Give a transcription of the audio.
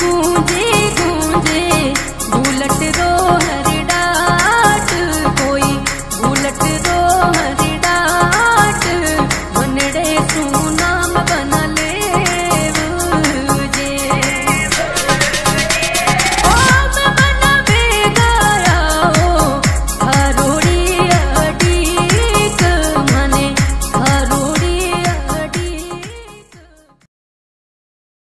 गूंजे गूंजे। झूलट दो हर डाट कोई झूलट दो हर